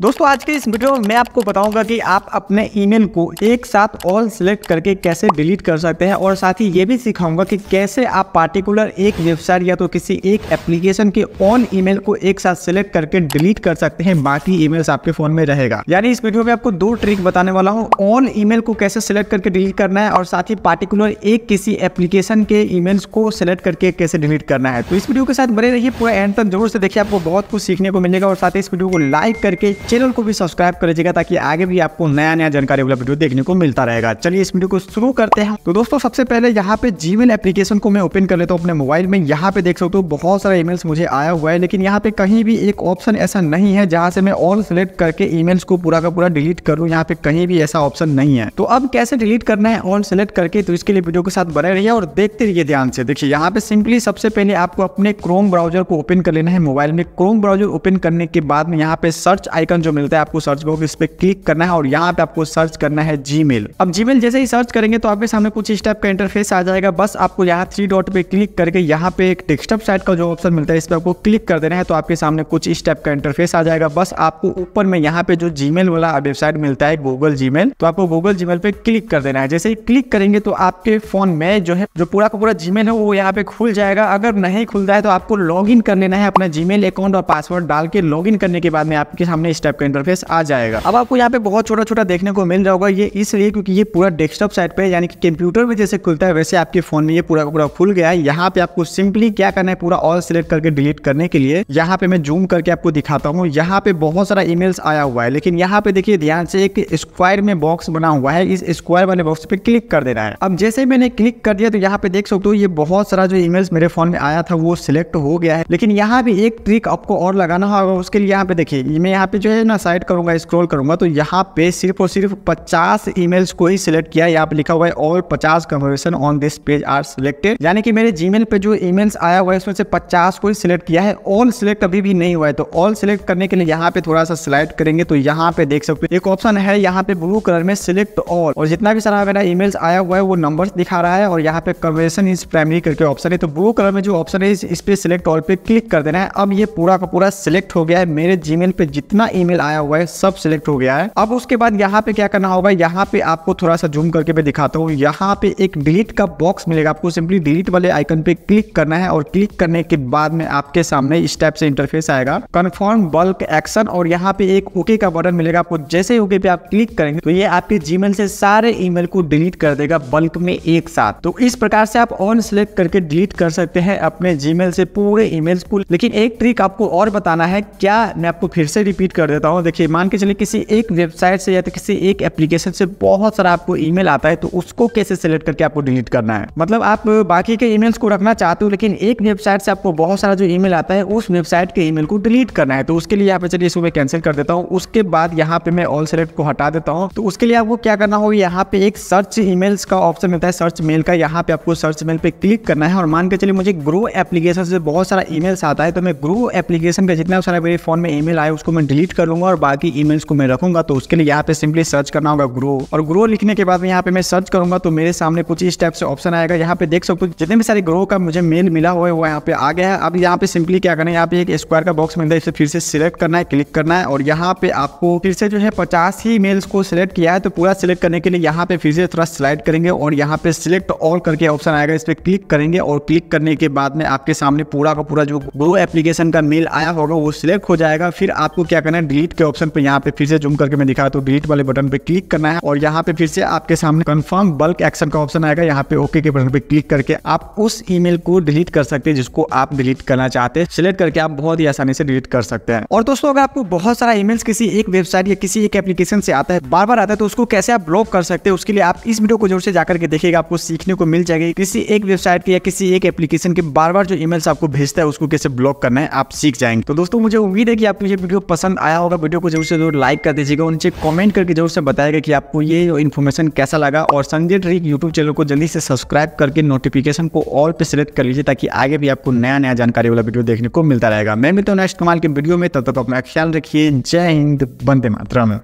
दोस्तों, आज के इस वीडियो में मैं आपको बताऊँगा कि आप अपने ईमेल को एक साथ ऑल सेलेक्ट करके कैसे डिलीट कर सकते हैं और साथ ही ये भी सिखाऊँगा कि कैसे आप पार्टिकुलर एक वेबसाइट या तो किसी एक एप्लीकेशन के ऑन ईमेल को एक साथ सेलेक्ट करके डिलीट कर सकते हैं, बाकी ईमेल्स आपके फ़ोन में रहेगा। यानी इस वीडियो में आपको दो ट्रिक बताने वाला हूँ। ऑन ईमेल को कैसे सिलेक्ट करके डिलीट करना है और साथ ही पार्टिकुलर एक किसी एप्लीकेशन के ईमेल्स को सिलेक्ट करके कैसे डिलीट करना है। तो इस वीडियो के साथ बने रहिए, पूरा एंड तक ज़रूर से देखिए, आपको बहुत कुछ सीखने को मिलेगा और साथ ही इस वीडियो को लाइक करके चैनल को भी सब्सक्राइब कर लीजिएगा ताकि आगे भी आपको नया नया जानकारी वाला वीडियो देखने को मिलता रहेगा। चलिए इस वीडियो को शुरू करते हैं। तो दोस्तों, सबसे पहले यहाँ पे जीमेल एप्लीकेशन को मैं ओपन कर लेता हूँ अपने मोबाइल में। यहाँ पे देख सकते हो, बहुत सारे ईमेल्स मुझे आया हुआ है, लेकिन यहाँ पे कहीं भी एक ऑप्शन ऐसा नहीं है जहाँ से मैं ऑल सेलेक्ट करके ईमेल्स को पूरा का पूरा डिलीट करूँ। यहाँ पे कहीं भी ऐसा ऑप्शन नहीं है। तो अब कैसे डिलीट करना है ऑल सेलेक्ट करके तो इसके लिए वीडियो के साथ बने रहिए और देखते रहिए ध्यान से। देखिए, यहाँ पे सिंपली सबसे पहले आपको अपने क्रोम ब्राउज़र को ओपन कर लेना है मोबाइल में। क्रोम ब्राउज़र ओपन करने के बाद में यहाँ पे सर्च आइकन जो मिलता है आपको सर्च बॉक्स इस पे क्लिक करना है और यहाँ पे आपको सर्च करना है जीमेल अब जीमेल जैसे ही सर्च करेंगे तो आपके सामने कुछ इस टाइप का इंटरफेस आ जाएगा। बस आपको यहाँ थ्री डॉट पे क्लिक करके यहाँ पे एक डेस्कटॉप साइट का जो ऑप्शन मिलता है, इस पर आपको क्लिक कर देना है तो आपके सामने कुछ इस टाइप का इंटरफेस आ जाएगा। बस आपको ऊपर में यहाँ पे जो जीमेल वाला वेबसाइट मिलता है गूगल जीमेल तो आपको गूगल जीमेल पे क्लिक कर देना है। जैसे ही क्लिक करेंगे तो आपके फ़ोन में जो है, जो पूरा का पूरा जीमेल है, वो यहाँ पे खुल जाएगा। अगर नहीं खुलता है तो आपको लॉग कर लेना है अपना जीमेल अकाउंट और पासवर्ड डाल के लॉग करने के बाद में आपके सामने इस टाइप का इंटरफेस आ जाएगा। अब आपको यहाँ पे बहुत छोटा छोटा देखने को मिल रहा होगा ये, इसलिए क्योंकि ये पूरा डेस्कटॉप साइट पे, यानी कि कंप्यूटर में जैसे खुलता है, वैसे आपके फ़ोन में ये पूरा पूरा खुल गया है। यहाँ पे आपको सिंपली क्या करना है, पूरा ऑल सिलेक्ट करके डिलीट करने के लिए, यहाँ पे मैं जूम करके आपको दिखाता हूँ। यहाँ पे बहुत सारा ईमेल्स आया हुआ है, लेकिन यहाँ पे देखिए ध्यान से एक स्क्वायर में बॉक्स बना हुआ है, इस स्क्वायर वाले बॉक्स पे क्लिक कर देना है। अब जैसे मैंने क्लिक कर दिया तो यहाँ पे देख सकते हो ये बहुत सारा जो ईमेल्स मेरे फ़ोन में आया था, वो सिलेक्ट हो गया है। लेकिन यहाँ भी एक ट्रिक आपको और लगाना होगा, उसके लिए यहाँ पे देखिए मैं यहाँ पे जो है ना साइड करूँगा स्क्रॉल करूँगा तो यहाँ पे सिर्फ़ और सिर्फ़ 50 ईमेल्स को ही सिलेक्ट किया यहाँ पे लिखा हुआ है और 50 conversation on this page are selected यानी कि मेरे जीमेल पे जो ईमेल्स आया हुआ है, उसमें से 50 को ही सिलेक्ट किया है। ऑल सिलेक्ट अभी भी नहीं हुआ है तो ऑल सिलेक्ट करने के लिए यहाँ पे थोड़ा सा सिलेक्ट करेंगे तो यहाँ पे देख सकते हो। एक ऑप्शन है, यहाँ पे ब्लू कलर में सिलेक्ट ऑल और जितना भी सारा मेरा ईमेल्स आया हुआ है, वो नंबर दिखा रहा है, और यहाँ पे कन्वर्सेशन इज़ प्राइमरी करके ऑप्शन है। तो ब्लू कलर में जो ऑप्शन है, इस पे सिलेक्ट ऑल पे क्लिक कर देना है। अब ये पूरा का पूरा सिलेक्ट हो गया है मेरे जीमेल पे। जितना ईमेल आया हुआ है, सब सिलेक्ट हो गया है। अब उसके बाद यहाँ पे क्या करना होगा, यहाँ पे आपको थोड़ा सा जूम करके मैं दिखाता हूँ। यहाँ पे एक डिलीट का बॉक्स मिलेगा आपको सिंपली डिलीट वाले आइकन पे क्लिक करना है और क्लिक करने के बाद में आपके सामने इस टाइप से इंटरफेस आएगा। कन्फर्म बल्क एक्शन और यहाँ पे एक ओके का बटन मिलेगा आपको। जैसे ओके पे आप क्लिक करेंगे तो ये आपके जीमेल से सारे ईमेल को डिलीट कर देगा बल्क में एक साथ। तो इस प्रकार से आप ऑन सिलेक्ट करके डिलीट कर सकते हैं अपने जीमेल से पूरे ईमेल्स को। लेकिन एक ट्रिक आपको और बताना है, क्या मैं आपको फिर से रिपीट कर देता हूँ। देखिए, मान के चलिए किसी एक वेबसाइट से या तो किसी एक एप्लीकेशन से बहुत सारा आपको ईमेल आता है तो उसको कैसे सिलेक्ट करके आपको डिलीट करना है? मतलब आप बाकी के ईमेल्स को रखना चाहते हो, लेकिन एक वेबसाइट से आपको बहुत सारा जो ईमेल आता है, उस वेबसाइट के ईमेल को डिलीट करना है। तो उसके लिए यहाँ पे चलिए इसको मैं कैंसिल कर देता हूँ। उसके बाद यहाँ पे मैं ऑल सेलेक्ट को हटा देता हूँ। तो उसके लिए आपको क्या करना होगा, यहाँ पे एक सर्च ईमेल्स का ऑप्शन मिलता है सर्च मेल का। यहाँ पे आपको सर्च मेल पे क्लिक करना है। और मान के चलिए मुझे ग्रो एप्लीकेशन से बहुत सारा ईमेल्स आता है तो मैं ग्रो एप्लीकेशन का जितना सारा मेरे फ़ोन में ईमेल आया, उसको मैं डिलीट कर और बाकी ईमेल्स को मैं रखूँगा तो उसके लिए यहाँ पे सिंपली सर्च करना होगा ग्रो और ग्रो लिखने के बाद यहाँ पे मैं सर्च करूँगा तो मेरे सामने कुछ इस टाइप से ऑप्शन आएगा। यहाँ पे देख सकते हो, जितने भी सारे ग्रो का मुझे मेल मिला हुआ है, वो यहाँ पे आ गया है। अब यहाँ पे सिंपली क्या करना है, यहाँ पे एक स्क्वायर का बॉक्स मिलता है इसे फिर से सिलेक्ट करना है क्लिक करना है और यहाँ पे आपको फिर से जो है पचास ही मेल्स को सिलेक्ट किया है तो पूरा सिलेक्ट करने के लिए यहाँ पे फिर से थोड़ा स्लाइड करेंगे और यहाँ पे सिलेक्ट ऑल करके ऑप्शन आएगा। इस पर क्लिक करेंगे और क्लिक करने के बाद में आपके सामने पूरा का पूरा जो ग्रो एप्लीकेशन का मेल आया होगा, वो सिलेक्ट हो जाएगा। फिर आपको क्या करना है डिलीट के ऑप्शन पे यहाँ पे फिर से जूम करके मैं दिखा तो डिलीट वाले बटन पे क्लिक करना है और यहाँ पे फिर से आपके सामने कंफर्म बल्क एक्शन का ऑप्शन आएगा। यहाँ पे ओके के बटन पे क्लिक करके आप उस ईमेल को डिलीट कर सकते हैं जिसको आप डिलीट करना चाहते हैं। सिलेक्ट करके आप बहुत ही आसानी से डिलीट कर सकते हैं। और दोस्तों, अगर आपको बहुत सारा ईमेल्स किसी एक वेबसाइट या किसी एक एप्लीकेशन से आता है बार बार आता है तो उसको कैसे आप ब्लॉक कर सकते हैं, उसके लिए आप इस वीडियो को ज़रूर से जाकर के देखिएगा, आपको सीखने को मिल जाएगी। किसी एक वेबसाइट के या किसी एक एप्लीकेशन के बार बार जो ईमेल्स आपको भेजता है, उसको कैसे ब्लॉक करना है, आप सीख जाएँगे। तो दोस्तों, मुझे उम्मीद है कि आपको ये वीडियो पसंद आया होगा वीडियो को, ज़रूर से ज़रूर लाइक कर दीजिएगा और नीचे कमेंट करके ज़रूर से बताएगा कि आपको ये इन्फॉर्मेशन कैसा लगा। और संजय ट्रिक यूट्यूब चैनल को जल्दी से सब्सक्राइब करके नोटिफिकेशन को ऑल पे सेलेक्ट कर लीजिए ताकि आगे भी आपको नया नया जानकारी वाला वीडियो देखने को मिलता रहेगा। मैं मिलता हूँ नेक्स्ट कमाल के वीडियो में, तब तक अपना ख्याल रखिए। जय हिंद बंदे मातरम।